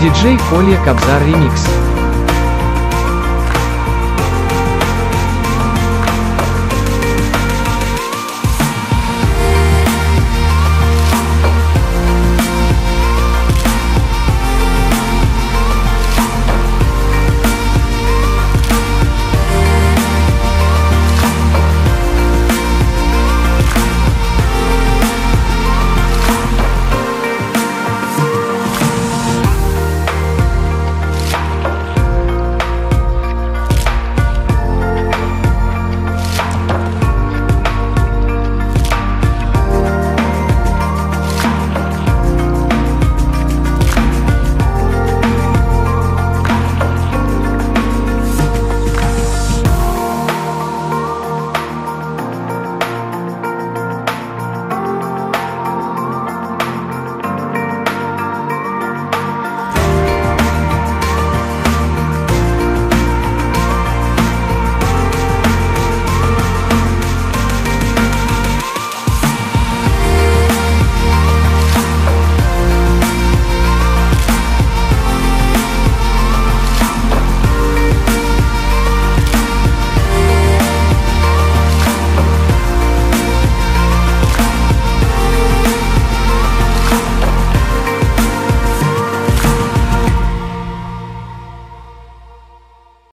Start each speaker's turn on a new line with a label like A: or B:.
A: диджей Фолия Кобзар Ремикс.